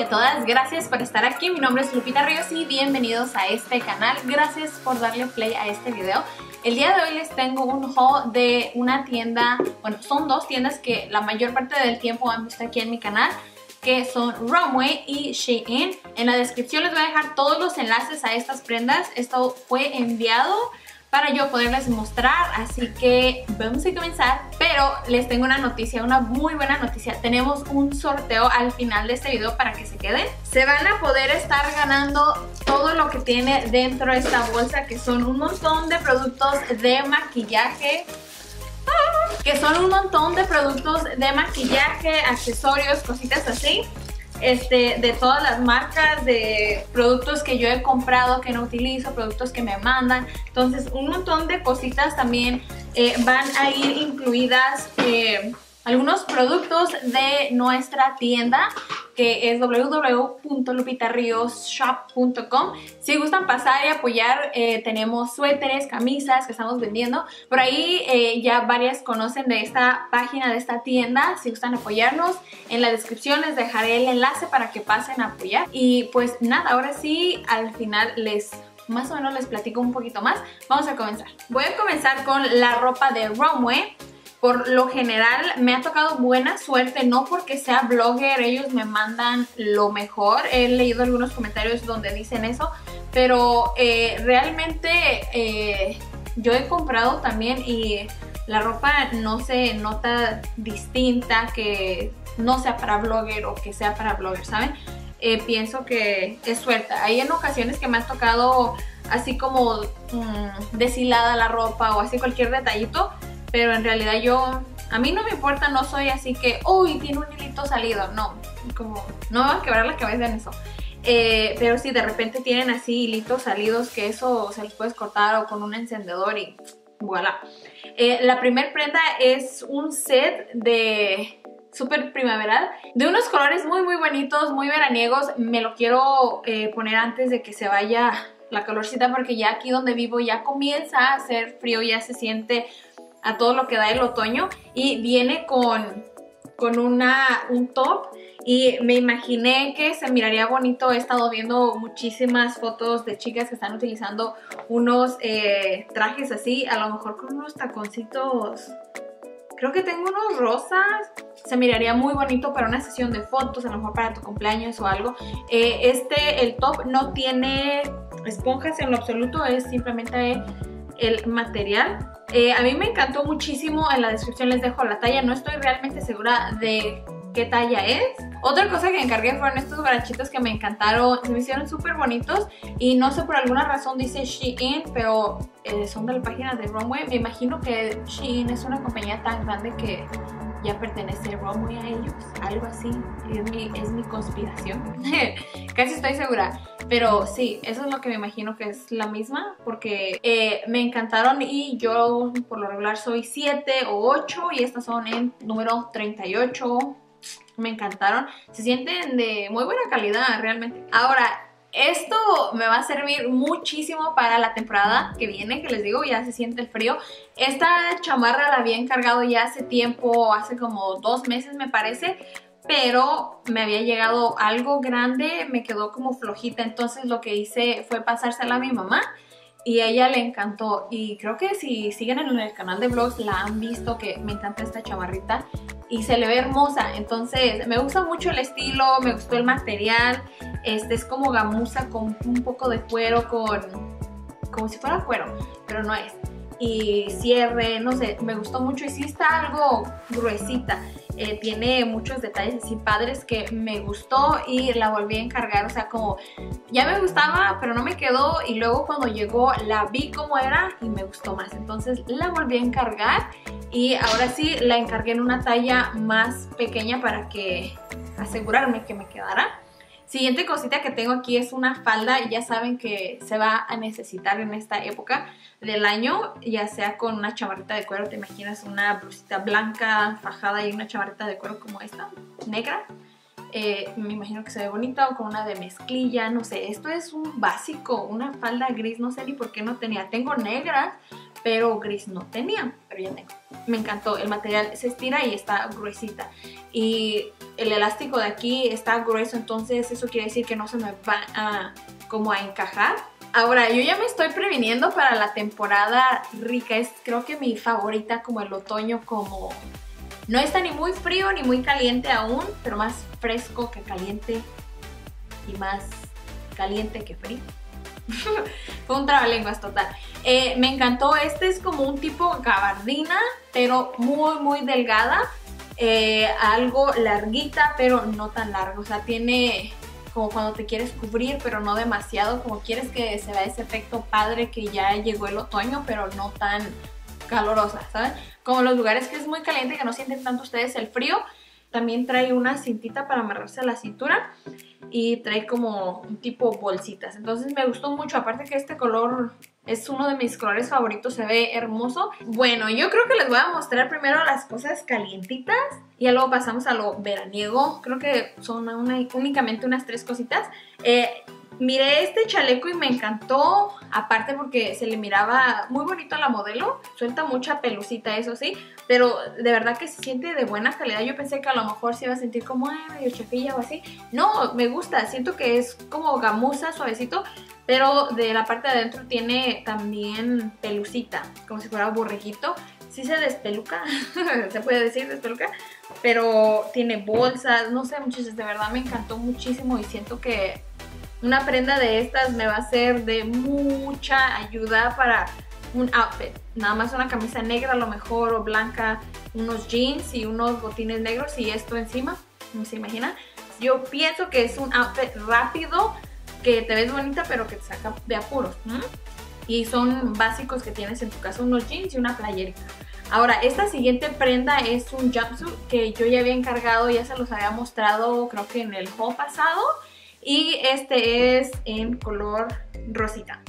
y a todas, gracias por estar aquí. Mi nombre es Lupita Ríos y bienvenidos a este canal. Gracias por darle play a este video. El día de hoy les tengo un haul de una tienda, bueno, son dos tiendas que la mayor parte del tiempo han visto aquí en mi canal que son Runway y Shein. En la descripción les voy a dejar todos los enlaces a estas prendas. Esto fue enviado para yo poderles mostrar, así que vamos a comenzar. Pero les tengo una noticia, una muy buena noticia. Tenemos un sorteo al final de este video para que se queden. Se van a poder estar ganando todo lo que tiene dentro de esta bolsa, que son un montón de productos de maquillaje que son un montón de productos de maquillaje, accesorios, cositas así este, de todas las marcas, de productos que yo he comprado que no utilizo, productos que me mandan. Entonces un montón de cositas también eh, van a ir incluidas. Eh, algunos productos de nuestra tienda que es www.lupitarriosshop.com Si gustan pasar y apoyar, eh, tenemos suéteres, camisas que estamos vendiendo. Por ahí eh, ya varias conocen de esta página, de esta tienda. Si gustan apoyarnos, en la descripción les dejaré el enlace para que pasen a apoyar. Y pues nada, ahora sí, al final les más o menos les platico un poquito más. Vamos a comenzar. Voy a comenzar con la ropa de Runway. Por lo general me ha tocado buena suerte, no porque sea blogger, ellos me mandan lo mejor. He leído algunos comentarios donde dicen eso, pero eh, realmente eh, yo he comprado también y la ropa no se nota distinta que no sea para blogger o que sea para blogger, ¿saben? Eh, pienso que es suerte. Hay en ocasiones que me ha tocado así como mm, deshilada la ropa o así cualquier detallito pero en realidad yo, a mí no me importa, no soy así que, uy, tiene un hilito salido, no, como, no me va a quebrar la cabeza en eso. Eh, pero si de repente tienen así hilitos salidos que eso se les puedes cortar o con un encendedor y voilà. Eh, la primer prenda es un set de súper primaveral, de unos colores muy muy bonitos, muy veraniegos. Me lo quiero eh, poner antes de que se vaya la calorcita porque ya aquí donde vivo ya comienza a hacer frío, ya se siente a todo lo que da el otoño y viene con, con una, un top y me imaginé que se miraría bonito. He estado viendo muchísimas fotos de chicas que están utilizando unos eh, trajes así, a lo mejor con unos taconcitos. Creo que tengo unos rosas. Se miraría muy bonito para una sesión de fotos, a lo mejor para tu cumpleaños o algo. Eh, este, el top no tiene esponjas en lo absoluto, es simplemente el material. Eh, a mí me encantó muchísimo, en la descripción les dejo la talla, no estoy realmente segura de qué talla es. Otra cosa que encargué fueron estos barachitos que me encantaron, se me hicieron súper bonitos y no sé por alguna razón dice Shein, pero eh, son de la página de Runway. Me imagino que Shein es una compañía tan grande que ya pertenece Runway a ellos, algo así, es mi, es mi conspiración, casi estoy segura, pero sí, eso es lo que me imagino que es la misma, porque eh, me encantaron y yo por lo regular soy 7 o 8 y estas son en número 38, me encantaron, se sienten de muy buena calidad realmente. Ahora, esto me va a servir muchísimo para la temporada que viene, que les digo, ya se siente el frío. Esta chamarra la había encargado ya hace tiempo, hace como dos meses me parece, pero me había llegado algo grande, me quedó como flojita, entonces lo que hice fue pasársela a mi mamá y ella le encantó. Y creo que si siguen en el canal de vlogs la han visto que me encanta esta chamarrita y se le ve hermosa. Entonces me gusta mucho el estilo, me gustó el material. Este es como gamuza con un poco de cuero con como si fuera cuero pero no es y cierre, no sé, me gustó mucho. Y sí está algo gruesita eh, tiene muchos detalles así padres que me gustó y la volví a encargar, o sea, como ya me gustaba, pero no me quedó. Y luego cuando llegó la vi como era y me gustó más, entonces la volví a encargar y ahora sí la encargué en una talla más pequeña para que asegurarme que me quedara. Siguiente cosita que tengo aquí es una falda ya saben que se va a necesitar en esta época del año, ya sea con una chamarrita de cuero, te imaginas una blusita blanca fajada y una chamarrita de cuero como esta, negra. Eh, me imagino que se ve bonita o con una de mezclilla, no sé, esto es un básico, una falda gris, no sé ni por qué no tenía, tengo negras, pero gris no tenía, pero ya tengo. me encantó. El material se estira y está gruesita. Y el elástico de aquí está grueso, entonces eso quiere decir que no se me va a como a encajar. Ahora, yo ya me estoy previniendo para la temporada rica. Es creo que mi favorita como el otoño, como... No está ni muy frío ni muy caliente aún, pero más fresco que caliente y más caliente que frío. Fue un trabalenguas total. Eh, me encantó, este es como un tipo gabardina, pero muy, muy delgada. Eh, algo larguita, pero no tan largo. O sea, tiene como cuando te quieres cubrir, pero no demasiado, como quieres que se vea ese efecto padre que ya llegó el otoño, pero no tan calorosa, ¿saben? Como los lugares que es muy caliente, que no sienten tanto ustedes el frío. También trae una cintita para amarrarse a la cintura y trae como un tipo bolsitas. Entonces me gustó mucho, aparte que este color es uno de mis colores favoritos, se ve hermoso. Bueno, yo creo que les voy a mostrar primero las cosas calientitas y luego pasamos a lo veraniego. Creo que son únicamente unas tres cositas. Eh, Miré este chaleco y me encantó, aparte porque se le miraba muy bonito a la modelo, suelta mucha pelucita, eso sí, pero de verdad que se siente de buena calidad. Yo pensé que a lo mejor se iba a sentir como ay, medio chafilla o así. No, me gusta, siento que es como gamuza, suavecito, pero de la parte de adentro tiene también pelucita, como si fuera un borreguito. Sí se despeluca, se puede decir despeluca, pero tiene bolsas, no sé, muchachos, de verdad me encantó muchísimo y siento que una prenda de estas me va a ser de mucha ayuda para un outfit. Nada más una camisa negra a lo mejor o blanca, unos jeans y unos botines negros y esto encima, ¿no se imagina? Yo pienso que es un outfit rápido, que te ves bonita pero que te saca de apuros. Y son básicos que tienes en tu casa, unos jeans y una playerita. Ahora, esta siguiente prenda es un jumpsuit que yo ya había encargado, ya se los había mostrado creo que en el haul pasado y este es en color rosita.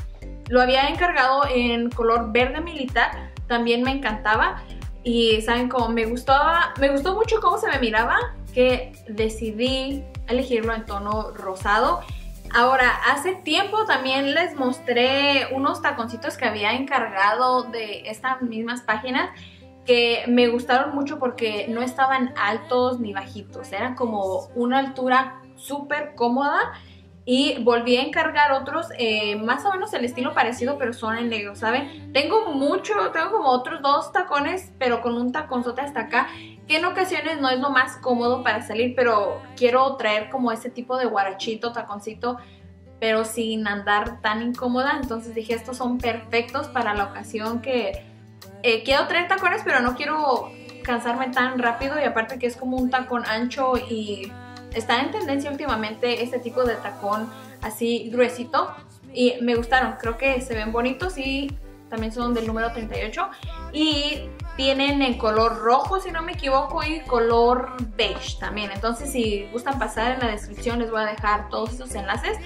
Lo había encargado en color verde militar, también me encantaba. Y saben cómo me gustaba, me gustó mucho cómo se me miraba que decidí elegirlo en tono rosado. Ahora, hace tiempo también les mostré unos taconcitos que había encargado de estas mismas páginas que me gustaron mucho porque no estaban altos ni bajitos, eran como una altura súper cómoda y volví a encargar otros, eh, más o menos el estilo parecido, pero son en negro, ¿saben? Tengo mucho, tengo como otros dos tacones, pero con un taconzote hasta acá, que en ocasiones no es lo más cómodo para salir, pero quiero traer como ese tipo de guarachito, taconcito, pero sin andar tan incómoda. Entonces dije, estos son perfectos para la ocasión que eh, quiero traer tacones, pero no quiero cansarme tan rápido y aparte que es como un tacón ancho y está en tendencia últimamente este tipo de tacón así gruesito y me gustaron, creo que se ven bonitos y también son del número 38 y tienen en color rojo si no me equivoco y color beige también entonces si gustan pasar en la descripción les voy a dejar todos esos enlaces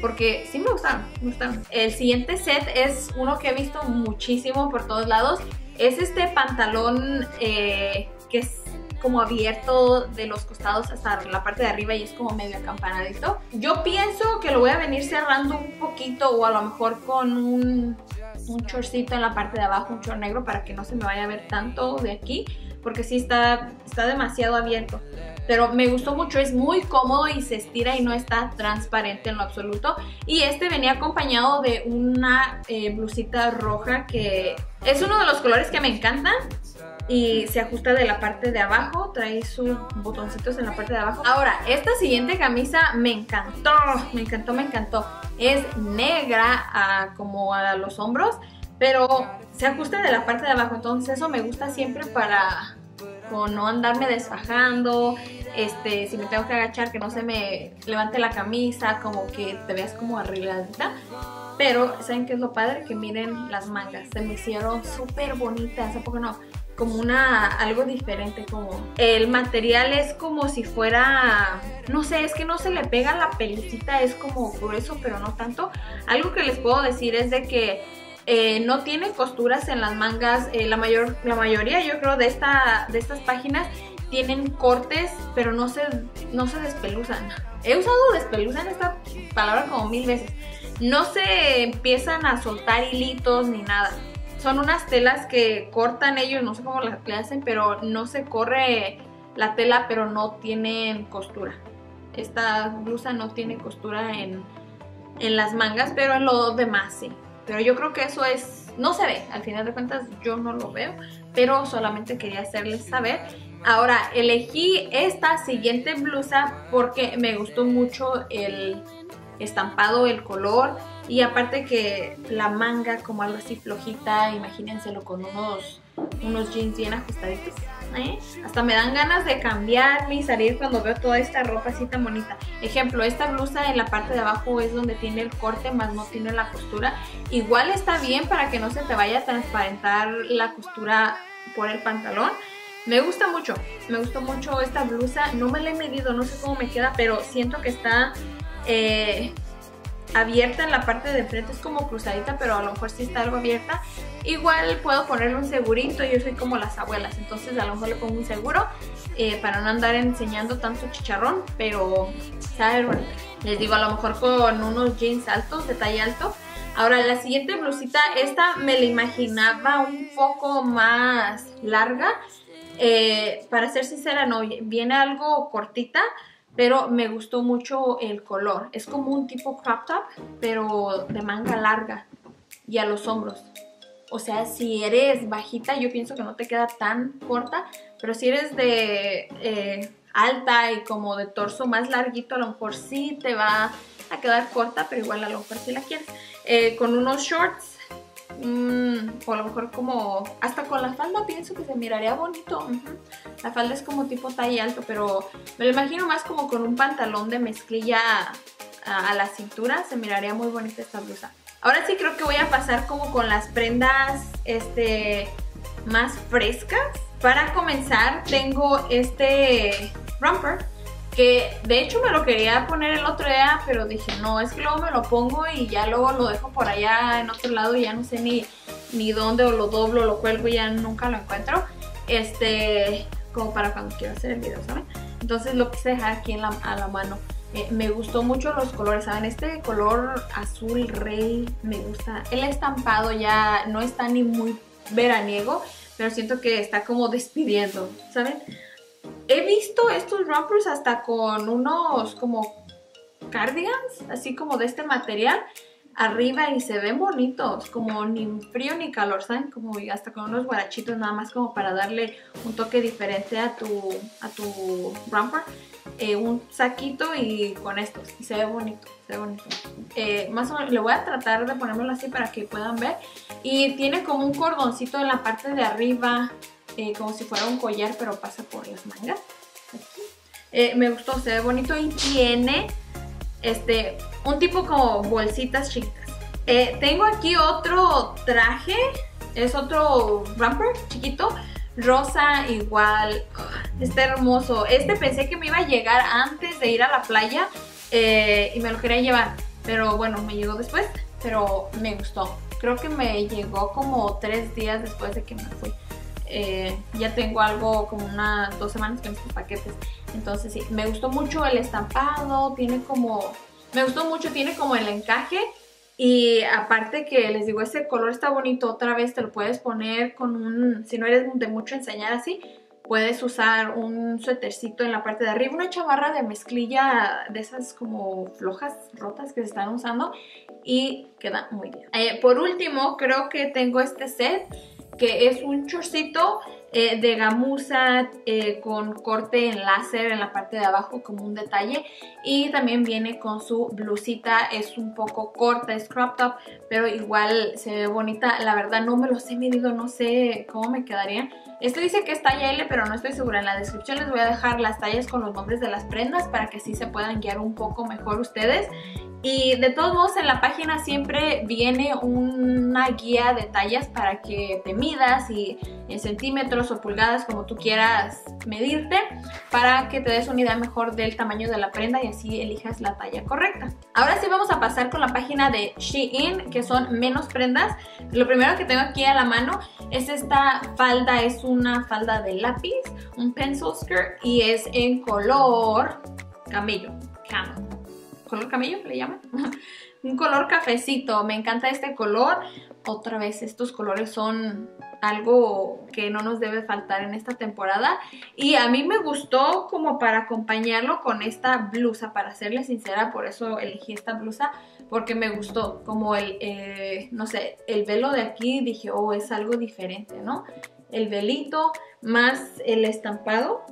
porque sí me gustaron, me gustaron. El siguiente set es uno que he visto muchísimo por todos lados es este pantalón eh, que es como abierto de los costados hasta la parte de arriba y es como medio acampanadito. Yo pienso que lo voy a venir cerrando un poquito o a lo mejor con un, un chorcito en la parte de abajo, un chor negro para que no se me vaya a ver tanto de aquí porque sí está, está demasiado abierto. Pero me gustó mucho, es muy cómodo y se estira y no está transparente en lo absoluto. Y este venía acompañado de una eh, blusita roja que es uno de los colores que me encantan y se ajusta de la parte de abajo, trae sus botoncitos en la parte de abajo. Ahora, esta siguiente camisa me encantó, me encantó, me encantó. Es negra como a los hombros, pero se ajusta de la parte de abajo, entonces eso me gusta siempre para no andarme desfajando, este, si me tengo que agachar que no se me levante la camisa, como que te veas como arregladita. Pero, ¿saben qué es lo padre? Que miren las mangas, se me hicieron súper bonitas, ¿a poco no? Como una algo diferente como el material es como si fuera no sé es que no se le pega la pelicita es como grueso pero no tanto. Algo que les puedo decir es de que eh, no tiene costuras en las mangas eh, la mayor la mayoría yo creo de esta de estas páginas tienen cortes pero no se no se despeluzan. He usado despeluzan esta palabra como mil veces. No se empiezan a soltar hilitos ni nada son unas telas que cortan ellos, no sé cómo las hacen, pero no se corre la tela, pero no tienen costura. Esta blusa no tiene costura en, en las mangas, pero en lo demás sí. Pero yo creo que eso es, no se ve, al final de cuentas yo no lo veo, pero solamente quería hacerles saber. Ahora, elegí esta siguiente blusa porque me gustó mucho el estampado, el color y aparte que la manga como algo así flojita, imagínenselo con unos, unos jeans bien ajustaditos. ¿eh? Hasta me dan ganas de cambiarme y salir cuando veo toda esta ropa así tan bonita. Ejemplo, esta blusa en la parte de abajo es donde tiene el corte, más no tiene la costura. Igual está bien para que no se te vaya a transparentar la costura por el pantalón. Me gusta mucho, me gustó mucho esta blusa. No me la he medido, no sé cómo me queda, pero siento que está... Eh, abierta en la parte de frente, es como cruzadita, pero a lo mejor sí está algo abierta. Igual puedo ponerle un segurito, yo soy como las abuelas, entonces a lo mejor le pongo un seguro eh, para no andar enseñando tanto chicharrón, pero sabe. Les digo, a lo mejor con unos jeans altos, de talla alto. Ahora, la siguiente blusita, esta me la imaginaba un poco más larga. Eh, para ser sincera, no, viene algo cortita, pero me gustó mucho el color. Es como un tipo crop top, pero de manga larga y a los hombros. O sea, si eres bajita, yo pienso que no te queda tan corta, pero si eres de eh, alta y como de torso más larguito, a lo mejor sí te va a quedar corta, pero igual a lo mejor si la quieres. Eh, con unos shorts Mm, o a lo mejor como, hasta con la falda pienso que se miraría bonito. La falda es como tipo talla alto, pero me lo imagino más como con un pantalón de mezclilla a, la cintura. Se miraría muy bonita esta blusa. Ahora sí creo que voy a pasar como con las prendas este, más frescas. Para comenzar tengo este romper que de hecho me lo quería poner el otro día, pero dije, no, es que luego me lo pongo y ya luego lo dejo por allá en otro lado y ya no sé ni, ni dónde o lo doblo, lo cuelgo y ya nunca lo encuentro. Este, como para cuando quiero hacer el video, ¿saben? Entonces lo quise dejar aquí en la, a la mano. Eh, me gustó mucho los colores, ¿saben? Este color azul rey me gusta. El estampado ya no está ni muy veraniego, pero siento que está como despidiendo, ¿saben? He visto estos rompers hasta con unos como cardigans, así como de este material arriba y se ven bonitos, como ni frío ni calor, ¿saben? Como hasta con unos guarachitos nada más como para darle un toque diferente a tu, a tu romper. Eh, un saquito y con estos, y se ve bonito, se ve bonito. Eh, más o menos, le voy a tratar de ponérmelo así para que puedan ver. Y tiene como un cordoncito en la parte de arriba, eh, como si fuera un collar, pero pasa por las mangas. Eh, me gustó, se ve bonito y tiene este, un tipo como bolsitas chiquitas. Eh, tengo aquí otro traje, es otro romper chiquito, rosa igual, está hermoso. Este pensé que me iba a llegar antes de ir a la playa y me lo quería llevar, pero bueno, me llegó después, pero me gustó. Creo que me llegó como tres días después de que me fui. Eh, ya tengo algo como unas dos semanas con estos paquetes. Entonces sí, me gustó mucho el estampado, tiene como, me gustó mucho, tiene como el encaje. Y aparte que les digo, ese color está bonito, otra vez te lo puedes poner con un, si no eres de mucho enseñar así, puedes usar un suétercito en la parte de arriba, una chamarra de mezclilla de esas como flojas, rotas que se están usando y queda muy bien. Eh, por último, creo que tengo este set que es un chorcito eh, de gamuza eh, con corte en láser en la parte de abajo como un detalle y también viene con su blusita, es un poco corta, es crop top, pero igual se ve bonita, la verdad no me los he medido, no sé cómo me quedarían. Esto dice que es talla L, pero no estoy segura. En la descripción les voy a dejar las tallas con los nombres de las prendas para que así se puedan guiar un poco mejor ustedes. Y de todos modos en la página siempre viene una guía de tallas para que te midas y en centímetros o pulgadas como tú quieras medirte para que te des una idea mejor del tamaño de la prenda y así elijas la talla correcta. Ahora sí vamos a pasar con la página de Shein que son menos prendas. Lo primero que tengo aquí a la mano es esta falda, es una falda de lápiz, un pencil skirt y es en color camello, camel color camello le llaman. un color cafecito. Me encanta este color. Otra vez, estos colores son algo que no nos debe faltar en esta temporada y a mí me gustó como para acompañarlo con esta blusa para serle sincera por eso elegí esta blusa porque me gustó como el eh, no sé el velo de aquí dije oh es algo diferente no el velito más el estampado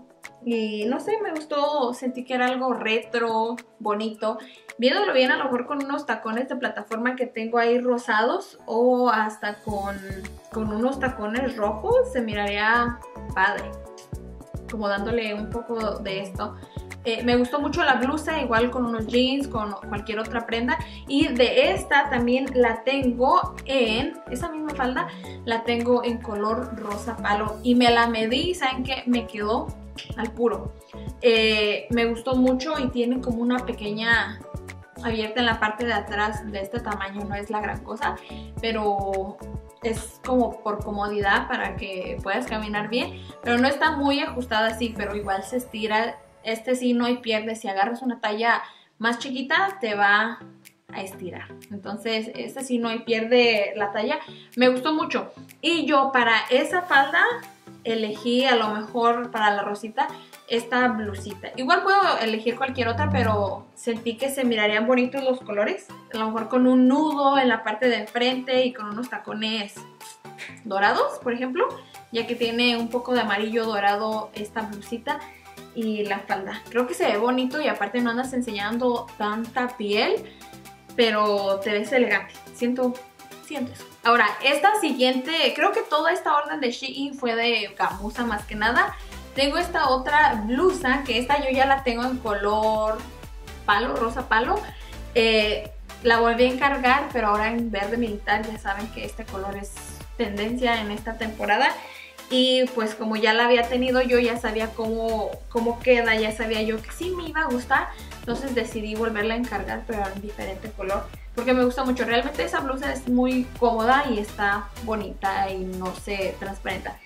y no sé, me gustó, sentí que era algo retro, bonito. Viéndolo bien, a lo mejor con unos tacones de plataforma que tengo ahí rosados o hasta con, con unos tacones rojos, se miraría padre. Como dándole un poco de esto. Eh, me gustó mucho la blusa, igual con unos jeans, con cualquier otra prenda. Y de esta también la tengo en, esa misma falda, la tengo en color rosa palo. Y me la medí, ¿saben qué? Me quedó al puro. Eh, me gustó mucho y tiene como una pequeña abierta en la parte de atrás de este tamaño, no es la gran cosa, pero es como por comodidad para que puedas caminar bien, pero no está muy ajustada así, pero igual se estira, este sí no hay pierde, si agarras una talla más chiquita te va estirar, entonces este sí no pierde la talla, me gustó mucho y yo para esa falda elegí a lo mejor para la rosita esta blusita. Igual puedo elegir cualquier otra, pero sentí que se mirarían bonitos los colores. A lo mejor con un nudo en la parte de enfrente y con unos tacones dorados, por ejemplo, ya que tiene un poco de amarillo dorado esta blusita y la falda. Creo que se ve bonito y aparte no andas enseñando tanta piel, pero te ves elegante. Siento, siento eso. Ahora, esta siguiente, creo que toda esta orden de Shein fue de gamuza más que nada. Tengo esta otra blusa, que esta yo ya la tengo en color palo, rosa palo. Eh, la volví a encargar, pero ahora en verde militar, ya saben que este color es tendencia en esta temporada. Y pues como ya la había tenido yo, ya sabía cómo, cómo queda, ya sabía yo que sí me iba a gustar. Entonces decidí volverla a encargar, pero en diferente color porque me gusta mucho. Realmente esa blusa es muy cómoda y está bonita y no se transparenta.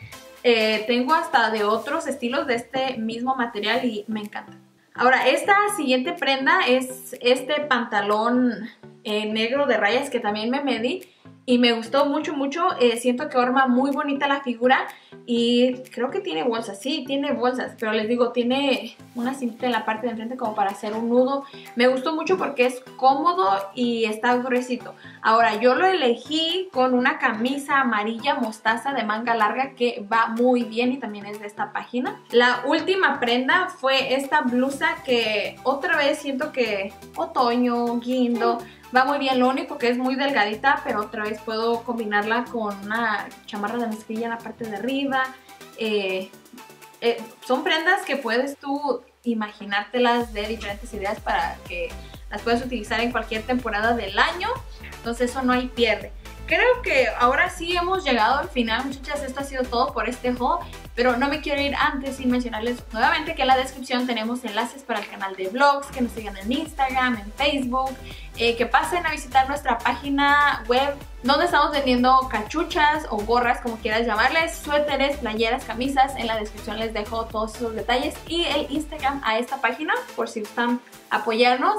Eh, tengo hasta de otros estilos de este mismo material y me encanta. Ahora, esta siguiente prenda es este pantalón eh, negro de rayas que también me medí y me gustó mucho, mucho. Eh, siento que forma muy bonita la figura y creo que tiene bolsas, sí, tiene bolsas, pero les digo, tiene una cinta en la parte de enfrente como para hacer un nudo. Me gustó mucho porque es cómodo y está gruesito. Ahora, yo lo elegí con una camisa amarilla mostaza de manga larga que va muy bien y también es de esta página. La última prenda fue esta blusa que otra vez siento que otoño, guindo va muy bien, lo único que es muy delgadita, pero otra vez puedo combinarla con una chamarra de mezclilla en la parte de arriba. Eh, eh, son prendas que puedes tú imaginártelas de diferentes ideas para que las puedas utilizar en cualquier temporada del año, entonces eso no hay pierde creo que ahora sí hemos llegado al final, muchachas. Esto ha sido todo por este haul. Pero no me quiero ir antes sin mencionarles nuevamente que en la descripción tenemos enlaces para el canal de vlogs, que nos sigan en Instagram, en Facebook, eh, que pasen a visitar nuestra página web donde estamos vendiendo cachuchas o gorras, como quieras llamarles, suéteres, playeras, camisas. En la descripción les dejo todos esos detalles y el Instagram a esta página por si gustan apoyarnos.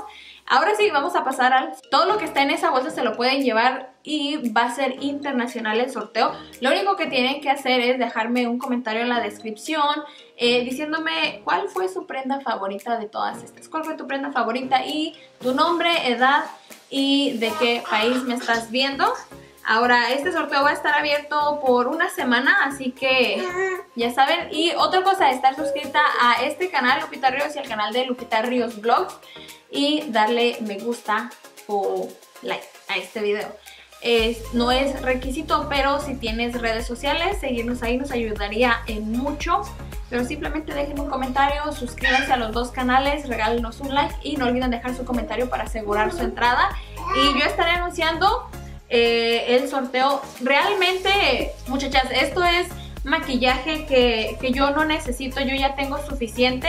Ahora sí, vamos a pasar al... Todo lo que está en esa bolsa se lo pueden llevar y va a ser internacional el sorteo. Lo único que tienen que hacer es dejarme un comentario en la descripción eh, diciéndome cuál fue su prenda favorita de todas estas. ¿Cuál fue tu prenda favorita? Y tu nombre, edad y de qué país me estás viendo. Ahora, este sorteo va a estar abierto por una semana, así que ya saben. Y otra cosa, estar suscrita a este canal, Lupita Ríos, y al canal de Lupita Ríos Vlogs y darle me gusta o like a este video. no es requisito, pero si tienes redes sociales, seguirnos ahí nos ayudaría en mucho. Pero simplemente dejen un comentario, suscríbanse a los dos canales, regálenos un like y no olviden dejar su comentario para asegurar su entrada. Y yo estaré anunciando eh, el sorteo. Realmente, muchachas, esto es maquillaje que, que, yo no necesito, yo ya tengo suficiente.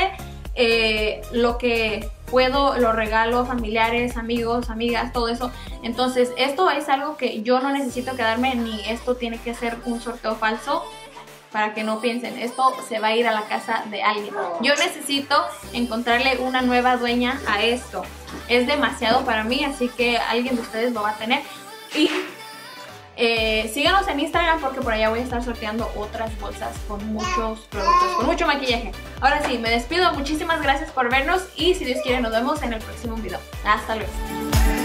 Eh, lo que puedo, lo regalo a familiares, amigos, amigas, todo eso. Entonces, esto es algo que yo no necesito quedarme ni esto tiene que ser un sorteo falso. para que no piensen, esto se va a ir a la casa de alguien. Yo necesito encontrarle una nueva dueña a esto. Es demasiado para mí, así que alguien de ustedes lo va a tener. Y eh, síganos en Instagram porque por allá voy a estar sorteando otras bolsas con muchos productos, con mucho maquillaje. Ahora sí, me despido, muchísimas gracias por vernos y si Dios quiere nos vemos en el próximo video. Hasta luego.